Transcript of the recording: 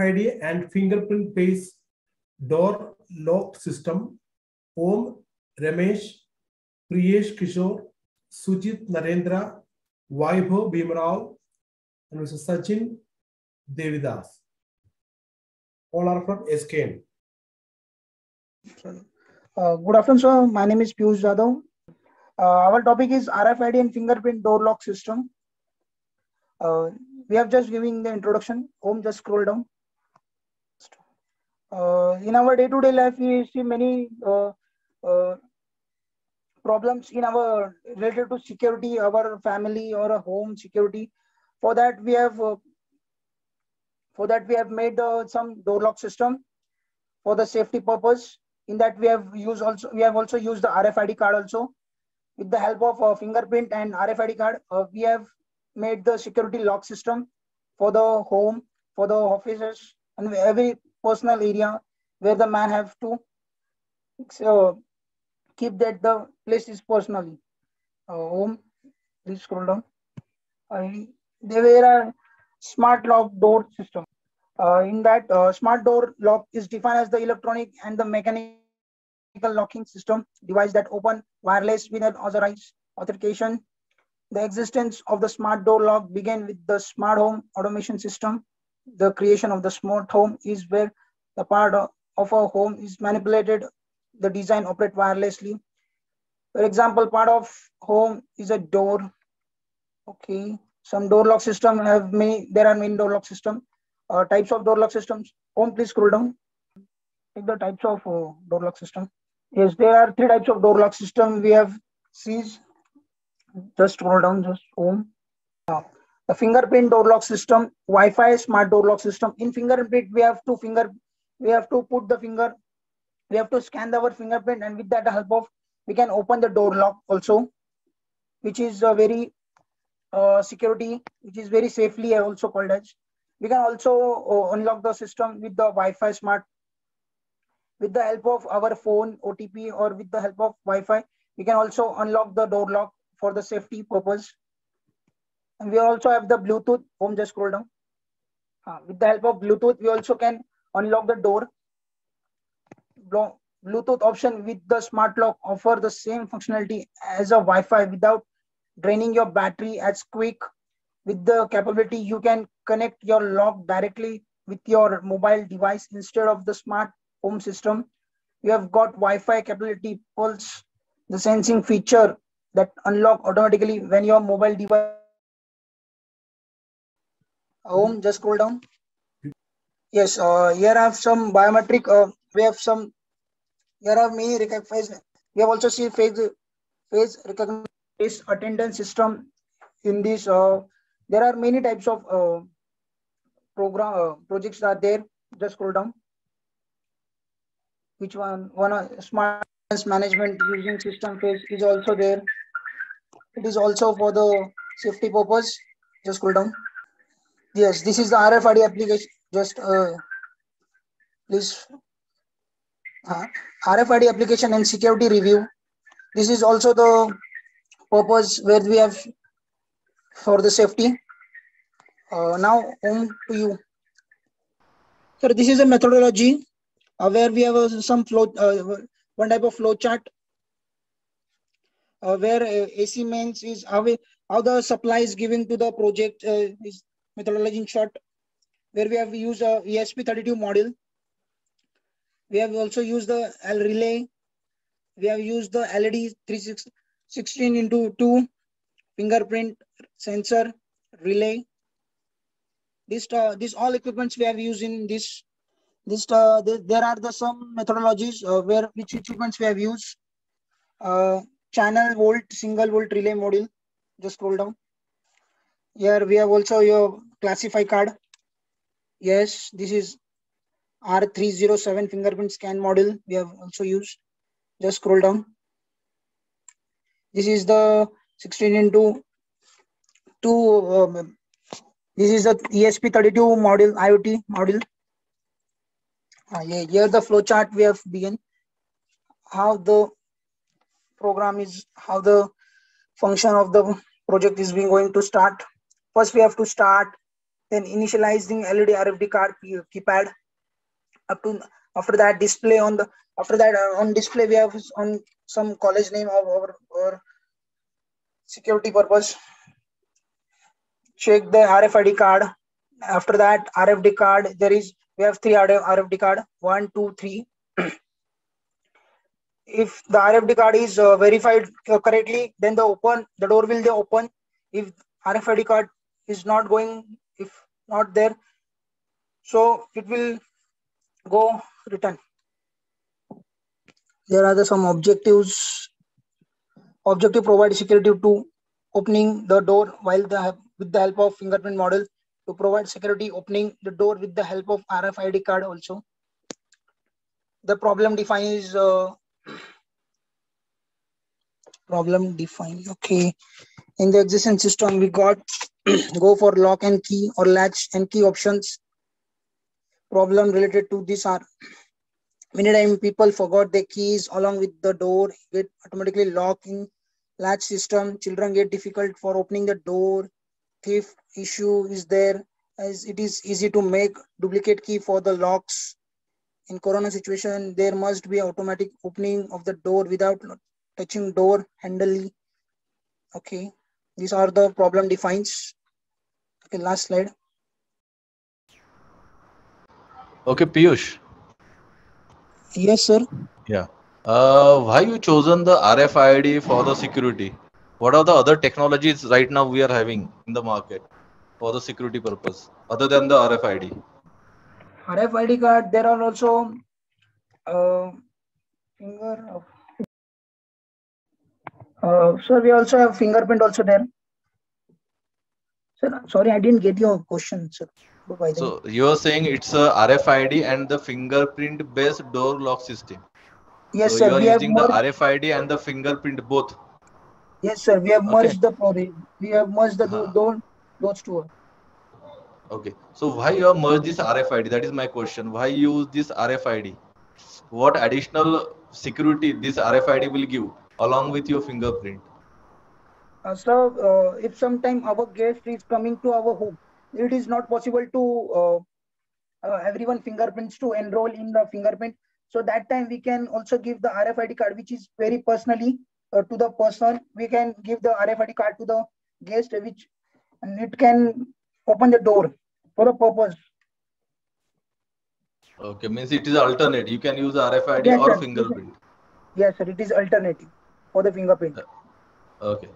RFID and fingerprint based door lock system. Om Ramesh, Piyush Kishore, Sujit Narendra, Vaibhav Bhimrao, and Mr. Sachin Devidas. All are from SKN. Uh, good afternoon, sir. My name is Piyush Jadhav. Uh, our topic is RFID and fingerprint door lock system. Uh, we have just giving the introduction. Om, just scroll down. Uh, in our day-to-day life, we see many uh, uh, problems in our related to security, our family or a home security. For that, we have for that we have made some door lock system for the safety purpose. In that, we have used also we have also used the RFID card also. With the help of uh, fingerprint and RFID card, uh, we have made the security lock system for the home, for the offices, and every personal area where the man have to keep that the place is personally. Uh, Om, please scroll down. Uh, there were a smart lock door system. Uh, in that, uh, smart door lock is defined as the electronic and the mechanical locking system device that open wireless without authorized authentication. The existence of the smart door lock began with the smart home automation system. The creation of the smart home is where the part of, a home is manipulated, the design operate wirelessly. For example, part of home is a door. Okay, some door lock system have many, there are many door lock system. Uh, types of door lock systems. Om, please scroll down. Take the types of uh, door lock system. Yes, there are three types of door lock system. We have C's. Just scroll down, just Om. Uh, the fingerprint door lock system, Wi-Fi smart door lock system. In fingerprint, we have to finger, we have to put the finger, we have to scan our fingerprint, and with that help of, we can open the door lock also, which is a very uh, security, which is very safely also called as. We can also uh, unlock the system with the Wi-Fi smart with the help of our phone otp or with the help of wi-fi we can also unlock the door lock for the safety purpose and we also have the bluetooth Om just scroll down uh, with the help of bluetooth we also can unlock the door bluetooth option with the smart lock offer the same functionality as a wi-fi without draining your battery as quick with the capability you can connect your lock directly with your mobile device instead of the smart home system. You have got Wi-Fi capability, pulse, the sensing feature that unlock automatically when your mobile device. Om, just scroll down. Yes, uh, here I have some biometric. Uh, we have some. Here are many face. We have also see face face recognition attendance system. In this, uh, there are many types of uh, program uh, projects are there. Just scroll down which one one uh, smart management using system phase is also there it is also for the safety purpose just scroll down yes this is the rfid application. Just uh, please. Uh, rfid application and security review. This is also the purpose where we have for the safety. Uh, now Om to you. So this is a methodology uh, where we have uh, some flow, uh, one type of flow chart where AC mains is how, we, how the supply is given to the project is methodology in short, where we have used a ESP32 model. We have also used the L relay. We have used the LED 316 into 2 fingerprint sensor relay. This, uh, this all equipments we have used in this this uh, there are the some methodologies uh, where which equipments we have used. Uh, channel volt single volt relay module. Just scroll down. Here we have also your classify card. Yes, this is R307 fingerprint scan model we have also used. Just scroll down. This is the 16 into 2. Um, this is the ESP32 model, IoT model. Uh, here the flow chart we have begun how the program is how the function of the project is being going to start first we have to start then initializing led rfd card keypad. Up to after that display on the after that uh, on display we have on some college name of our, our security purpose. Check the rfid card. After that rfd card there is we have three rfd card. One two three. If the rfd card is uh, verified correctly then the open the door will be open. If rfid card is not going if not there so it will go return there are some objectives. Objective provide security to opening the door while the with the help of fingerprint model. To provide security opening the door with the help of rfid card also. The problem defines uh, problem defined okay. In the existing system we got go for lock and key or latch and key options. Problem related to this are many times people forgot their keys along with the door get automatically locking, latch system children get difficult for opening the door. Thief issue is there as it is easy to make duplicate key for the locks. In corona situation there must be automatic opening of the door without touching door handle okay these are the problem defines okay last slide Okay, Piyush. yes sir Yeah. Uh, why you chosen the RFID for the security? What are the other technologies right now we are having in the market for the security purpose other than the RFID? RFID card, there are also uh, finger. Uh, sir, we also have fingerprint also there. Sir, sorry, I didn't get your question, sir. By the way. So you are saying it's a RFID and the fingerprint based door lock system. yes, so sir. you are We have using the merged, RFID and the fingerprint both. yes, sir. We have Okay. merged the product. We have merged the Huh. those those two. Okay. So why you have merged this RFID? That is my question. Why use this RFID? What additional security this RFID will give along with your fingerprint? Uh, so, uh, if sometime our guest is coming to our home, it is not possible to uh, uh, everyone fingerprints to enroll in the fingerprint. So that time we can also give the RFID card, which is very personally uh, to the person. We can give the RFID card to the guest, which and it can open the door for the purpose. Okay, means it is alternate. You can use RFID Yes, or sir. fingerprint. Yes, sir. It is alternative for the fingerprint. Okay.